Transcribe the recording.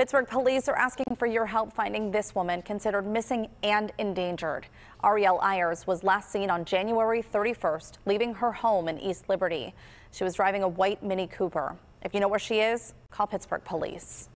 Pittsburgh police are asking for your help finding this woman considered missing and endangered. Arielle Eyers was last seen on January 31st, leaving her home in East Liberty. She was driving a white Mini Cooper. If you know where she is, call Pittsburgh police.